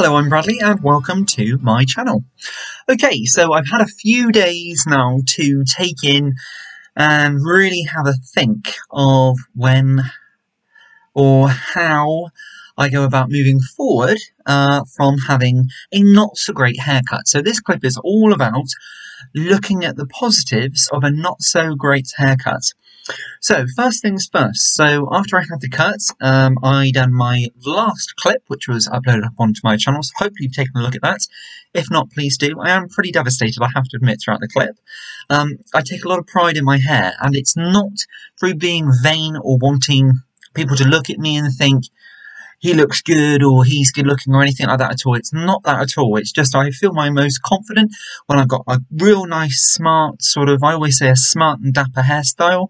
Hello, I'm Bradley and welcome to my channel. Okay, so I've had a few days now to take in and really have a think of when or how I go about moving forward uh, from having a not so great haircut. So this clip is all about looking at the positives of a not so great haircut. So, first things first. So, after I had the cut, um, I done my last clip, which was uploaded up onto my channel. So, hopefully, you've taken a look at that. If not, please do. I am pretty devastated, I have to admit, throughout the clip. Um, I take a lot of pride in my hair, and it's not through being vain or wanting people to look at me and think, he looks good or he's good looking or anything like that at all. It's not that at all. It's just I feel my most confident when I've got a real nice, smart, sort of, I always say a smart and dapper hairstyle.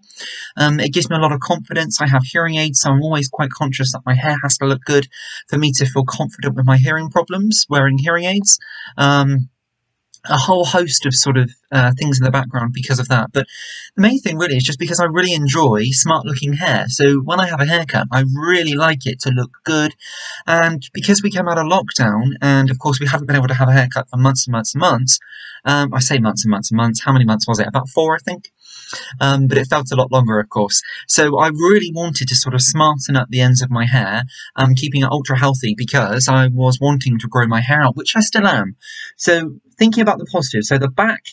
Um, it gives me a lot of confidence. I have hearing aids, so I'm always quite conscious that my hair has to look good for me to feel confident with my hearing problems wearing hearing aids. Um, a whole host of sort of uh, things in the background because of that. But the main thing really is just because I really enjoy smart looking hair. So when I have a haircut, I really like it to look good. And because we came out of lockdown, and of course we haven't been able to have a haircut for months and months and months, um, I say months and months and months. How many months was it? About four, I think. Um, but it felt a lot longer, of course. So I really wanted to sort of smarten up the ends of my hair, um, keeping it ultra healthy because I was wanting to grow my hair out, which I still am. So thinking about the positive, so the back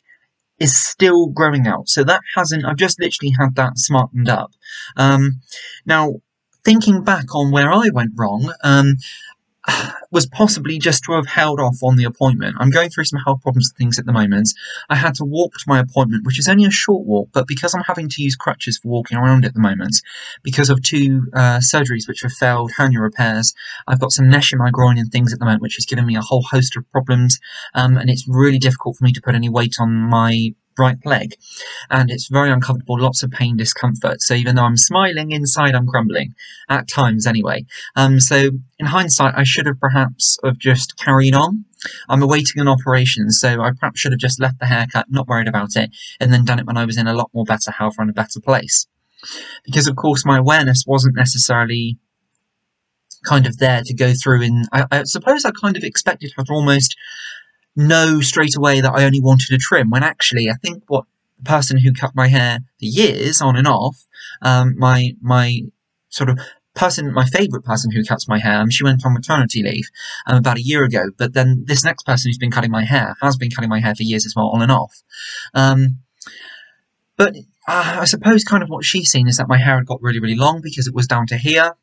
is still growing out. So that hasn't, I've just literally had that smartened up. Um, now, thinking back on where I went wrong, um, was possibly just to have held off on the appointment. I'm going through some health problems and things at the moment. I had to walk to my appointment, which is only a short walk, but because I'm having to use crutches for walking around at the moment, because of two uh, surgeries which have failed, hernia repairs, I've got some mesh in my groin and things at the moment, which is giving me a whole host of problems, um, and it's really difficult for me to put any weight on my right leg. And it's very uncomfortable, lots of pain, discomfort. So even though I'm smiling, inside I'm crumbling. At times, anyway. Um, so in hindsight, I should have perhaps have just carried on. I'm awaiting an operation, so I perhaps should have just left the haircut, not worried about it, and then done it when I was in a lot more better health in a better place. Because of course my awareness wasn't necessarily kind of there to go through and I, I suppose I kind of expected her to almost know straight away that I only wanted a trim, when actually I think what the person who cut my hair for years on and off, um, my my sort of person, my favourite person who cuts my hair, um, she went on maternity leave um, about a year ago. But then this next person who's been cutting my hair has been cutting my hair for years as well, on and off. Um, but uh, I suppose kind of what she's seen is that my hair had got really, really long because it was down to here.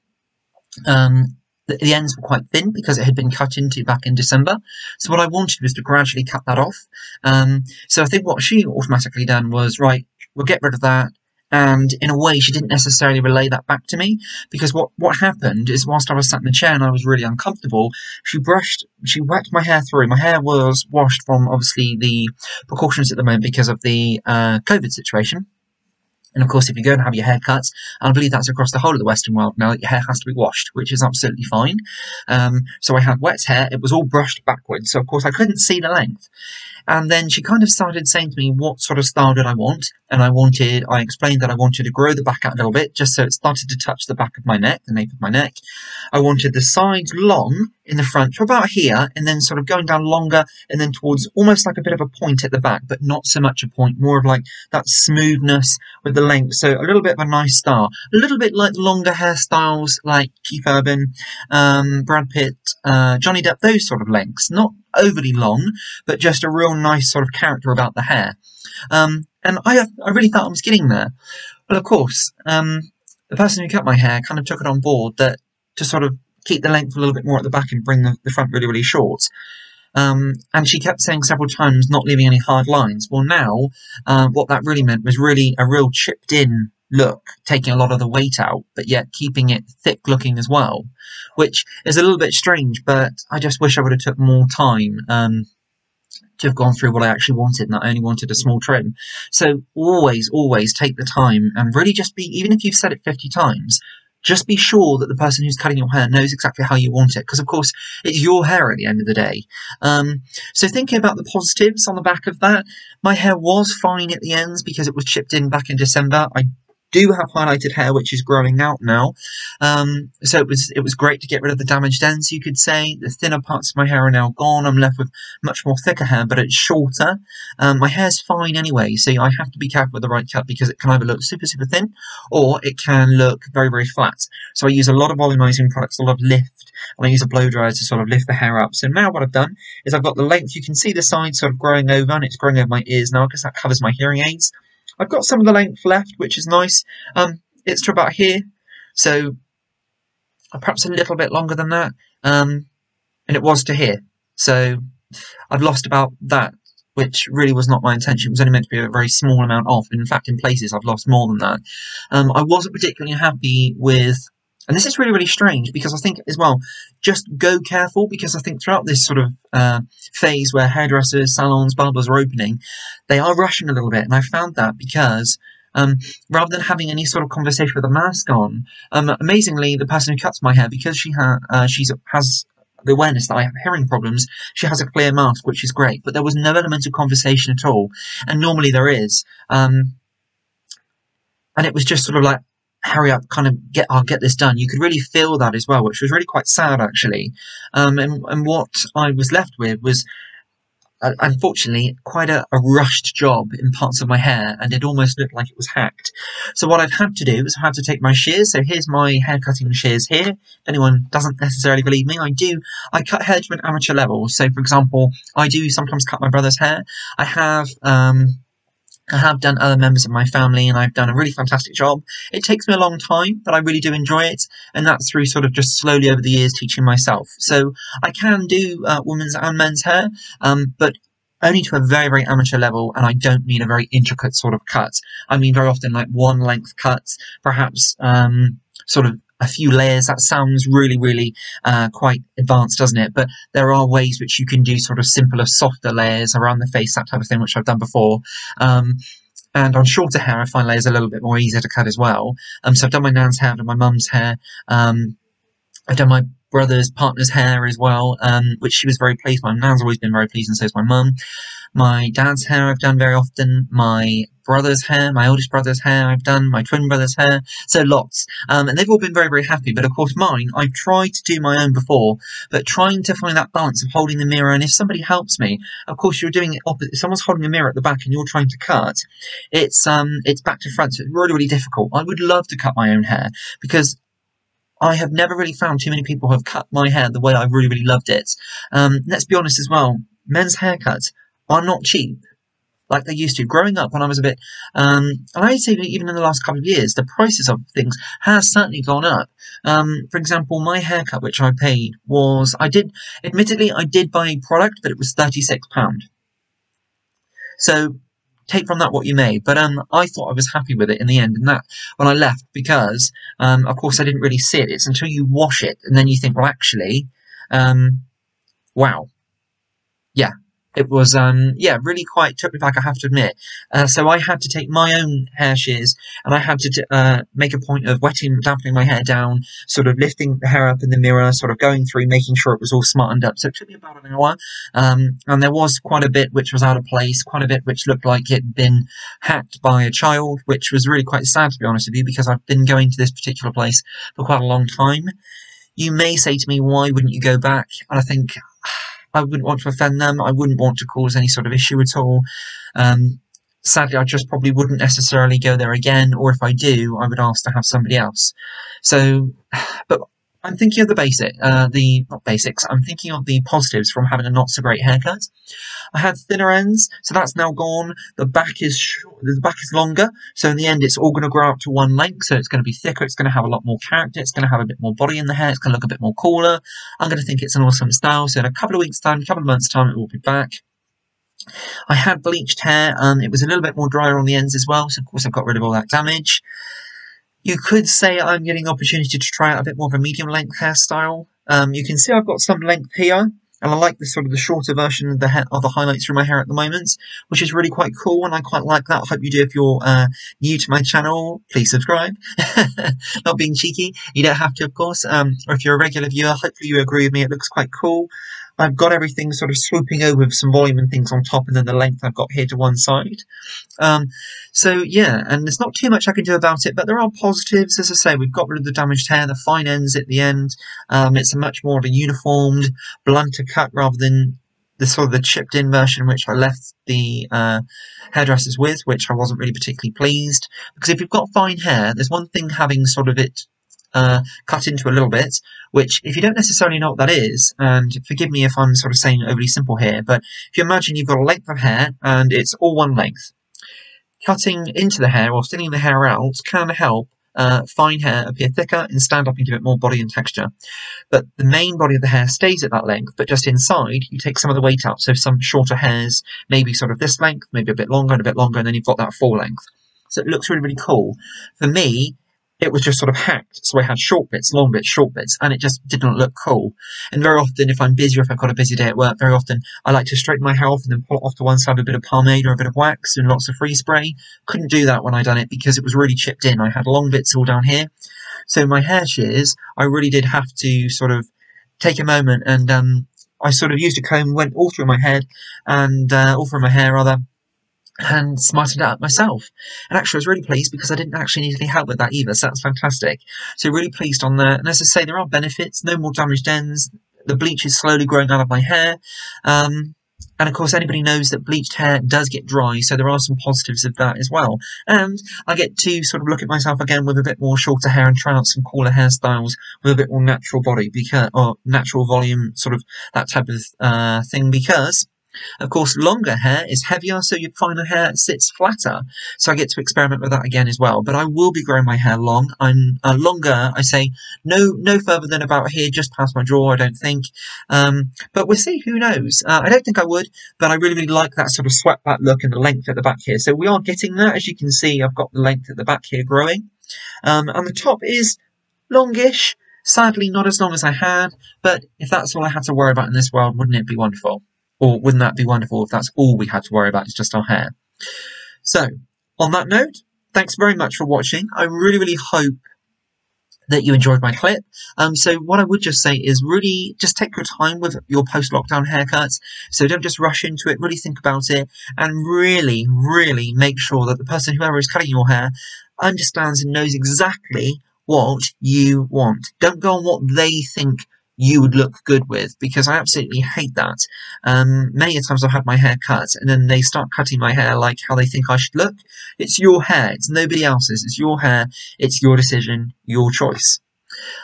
Um, the, the, ends were quite thin because it had been cut into back in December. So what I wanted was to gradually cut that off. Um, so I think what she automatically done was, right, we'll get rid of that. And in a way, she didn't necessarily relay that back to me because what, what happened is whilst I was sat in the chair and I was really uncomfortable, she brushed, she wet my hair through. My hair was washed from obviously the precautions at the moment because of the uh, COVID situation. And of course, if you go and have your hair cut, and I believe that's across the whole of the Western world now, your hair has to be washed, which is absolutely fine. Um, so I had wet hair, it was all brushed backwards, so of course I couldn't see the length. And then she kind of started saying to me what sort of style did I want, and I wanted, I explained that I wanted to grow the back out a little bit, just so it started to touch the back of my neck, the nape of my neck. I wanted the sides long in the front to about here, and then sort of going down longer, and then towards almost like a bit of a point at the back, but not so much a point, more of like that smoothness with the length. So a little bit of a nice style, a little bit like longer hairstyles like Keith Urban, um, Brad Pitt, uh, Johnny Depp, those sort of lengths, not overly long, but just a real nice sort of character about the hair. Um, and I, I really thought I was getting there. But of course, um, the person who cut my hair kind of took it on board that to sort of keep the length a little bit more at the back and bring the, the front really, really short. Um, and she kept saying several times, not leaving any hard lines. Well, now, uh, what that really meant was really a real chipped in look, taking a lot of the weight out, but yet keeping it thick looking as well, which is a little bit strange, but I just wish I would have took more time. Um, to have gone through what I actually wanted, and I only wanted a small trim. So always, always take the time and really just be, even if you've said it 50 times, just be sure that the person who's cutting your hair knows exactly how you want it, because of course it's your hair at the end of the day. Um, so thinking about the positives on the back of that, my hair was fine at the ends because it was chipped in back in December. I do have highlighted hair, which is growing out now. Um, so it was it was great to get rid of the damaged ends, you could say. The thinner parts of my hair are now gone. I'm left with much more thicker hair, but it's shorter. Um, my hair's fine anyway, so I have to be careful with the right cut because it can either look super, super thin or it can look very, very flat. So I use a lot of volumizing products, a lot of lift, and I use a blow dryer to sort of lift the hair up. So now what I've done is I've got the length. You can see the side sort of growing over, and it's growing over my ears now because that covers my hearing aids. I've got some of the length left, which is nice. Um, it's to about here, so perhaps a little bit longer than that. Um, and it was to here. So I've lost about that, which really was not my intention. It was only meant to be a very small amount off. In fact, in places, I've lost more than that. Um, I wasn't particularly happy with and this is really, really strange because I think as well, just go careful because I think throughout this sort of uh, phase where hairdressers, salons, barbers are opening, they are rushing a little bit. And I found that because um, rather than having any sort of conversation with a mask on, um, amazingly, the person who cuts my hair, because she ha- uh, she's has the awareness that I have hearing problems, she has a clear mask, which is great. But there was no element of conversation at all, and normally there is. Um, and it was just sort of like, hurry up, kind of get, I'll get this done. You could really feel that as well, which was really quite sad actually. Um, and, and what I was left with was, uh, unfortunately, quite a, a, rushed job in parts of my hair, and it almost looked like it was hacked. So what I've had to do is I've had to take my shears. So here's my hair cutting shears here. If anyone doesn't necessarily believe me, I do. I cut hair to an amateur level. So for example, I do sometimes cut my brother's hair. I have um, I have done other members of my family and I've done a really fantastic job. It takes me a long time, but I really do enjoy it. And that's through sort of just slowly over the years teaching myself. So I can do uh, women's and men's hair, um, but only to a very, very amateur level, and I don't mean a very intricate sort of cut. I mean very often like one length cuts, perhaps um, sort of a few layers. That sounds really, really uh, quite advanced, doesn't it? But there are ways which you can do sort of simpler, softer layers around the face, that type of thing, which I've done before. Um, and on shorter hair, I find layers a little bit more easier to cut as well. Um, so I've done my nan's hair, I've done my mum's hair. Um, I've done my brother's partner's hair as well, um, which she was very pleased. My nan's always been very pleased, and so is my mum. My dad's hair I've done very often. My brother's hair, my oldest brother's hair I've done. My twin brother's hair. So lots. Um, and they've all been very, very happy. But of course mine, I've tried to do my own before, but trying to find that balance of holding the mirror. And if somebody helps me, of course you're doing it opposite. If someone's holding a mirror at the back and you're trying to cut, it's, um, it's back to front. So it's really, really difficult. I would love to cut my own hair because I have never really found too many people who have cut my hair the way I really, really loved it. Um, let's be honest as well, men's haircuts are not cheap like they used to. Growing up when I was a bit, um, and I'd say even in the last couple of years, the prices of things has certainly gone up. Um, for example, my haircut, which I paid, was I did, admittedly, I did buy a product, but it was thirty six pound. So take from that what you may. But um, I thought I was happy with it in the end, and that when I left because, um, of course, I didn't really see it. It's until you wash it and then you think, well, actually, um, wow, yeah, it was um yeah really quite took me back I have to admit. Uh, so I had to take my own hair shears and I had to uh, make a point of wetting dampening my hair down sort of lifting the hair up in the mirror sort of going through making sure it was all smartened up. So it took me about an hour. Um, and there was quite a bit which was out of place quite a bit which looked like it had been hacked by a child which was really quite sad to be honest with you because I've been going to this particular place for quite a long time. You may say to me why wouldn't you go back? And I think I wouldn't want to offend them. I wouldn't want to cause any sort of issue at all. Um, sadly, I just probably wouldn't necessarily go there again, or if I do, I would ask to have somebody else. So, but I'm thinking of the basic, uh, the not basics. I'm thinking of the positives from having a not so great haircut. I had thinner ends, so that's now gone. The back is the back is longer, so in the end, it's all going to grow up to one length. So it's going to be thicker. It's going to have a lot more character. It's going to have a bit more body in the hair. It's going to look a bit more cooler. I'm going to think it's an awesome style. So in a couple of weeks' time, a couple of months' time, it will be back. I had bleached hair, and it was a little bit more drier on the ends as well. So of course, I've got rid of all that damage. You could say I'm getting opportunity to try out a bit more of a medium length hairstyle. Um, you can see I've got some length here, and I like the sort of the shorter version of the of the highlights through my hair at the moment, which is really quite cool, and I quite like that. I hope you do. If you're uh, new to my channel, please subscribe. Not being cheeky, you don't have to, of course. Um, or if you're a regular viewer, hopefully you agree with me. It looks quite cool. I've got everything sort of swooping over with some volume and things on top, and then the length I've got here to one side. Um, so yeah, and there's not too much I can do about it, but there are positives. As I say, we've got rid of the damaged hair, the fine ends at the end. Um, it's a much more of a uniformed, blunter cut rather than the sort of the chipped in version which I left the uh, hairdressers with, which I wasn't really particularly pleased. Because if you've got fine hair, there's one thing having sort of it uh, cut into a little bit, which if you don't necessarily know what that is, and forgive me if I'm sort of saying overly simple here, but if you imagine you've got a length of hair and it's all one length, cutting into the hair or thinning the hair out can help uh, fine hair appear thicker and stand up and give it more body and texture. But the main body of the hair stays at that length, but just inside you take some of the weight out. So some shorter hairs, maybe sort of this length, maybe a bit longer and a bit longer, and then you've got that full length. So it looks really, really cool. For me, it was just sort of hacked. So I had short bits, long bits, short bits, and it just didn't look cool. And very often, if I'm busy or if I've got a busy day at work, very often I like to straighten my hair off and then pull it off to one side with a bit of pomade or a bit of wax and lots of free spray. Couldn't do that when I done it because it was really chipped in. I had long bits all down here. So my hair shears, I really did have to sort of take a moment and um, I sort of used a comb, went all through my head and uh, all through my hair rather, and smartened it up myself. And actually, I was really pleased because I didn't actually need any help with that either, so that's fantastic. So really pleased on that. And as I say, there are benefits. No more damaged ends. The bleach is slowly growing out of my hair. Um, and of course, anybody knows that bleached hair does get dry, so there are some positives of that as well. And I get to sort of look at myself again with a bit more shorter hair and try out some cooler hairstyles with a bit more natural body, because or natural volume, sort of that type of uh, thing. Because of course, longer hair is heavier, so your finer hair sits flatter. So I get to experiment with that again as well. But I will be growing my hair long. I'm uh, longer. I say no, no further than about here, just past my jaw. I don't think. Um, but we'll see. Who knows? Uh, I don't think I would, but I really, really like that sort of swept back look and the length at the back here. So we are getting that. As you can see, I've got the length at the back here growing. Um, and the top is longish. Sadly, not as long as I had, but if that's all I had to worry about in this world, wouldn't it be wonderful? Or wouldn't that be wonderful if that's all we had to worry about is just our hair? So, on that note, thanks very much for watching. I really, really hope that you enjoyed my clip. Um, so what I would just say is really just take your time with your post-lockdown haircuts. So don't just rush into it, really think about it and really, really make sure that the person, whoever is cutting your hair, understands and knows exactly what you want. Don't go on what they think you would look good with because I absolutely hate that. Um, many times I've had my hair cut and then they start cutting my hair like how they think I should look. It's your hair, it's nobody else's, it's your hair, it's your decision, your choice.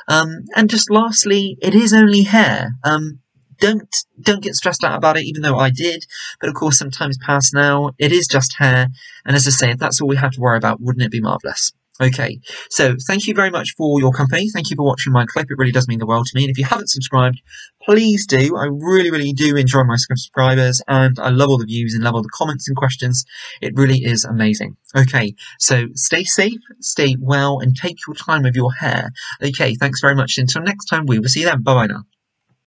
Um, and just lastly, it is only hair. Um, don't don't get stressed out about it, even though I did. But of course, some time's passed now. It is just hair, and as I say, if that's all we had to worry about, wouldn't it be marvelous? Okay, so thank you very much for your company. Thank you for watching my clip. It really does mean the world to me. And if you haven't subscribed, please do. I really, really do enjoy my subscribers and I love all the views and love all the comments and questions. It really is amazing. Okay, so stay safe, stay well, and take your time with your hair. Okay, thanks very much. Until next time, we will see you then. Bye bye now.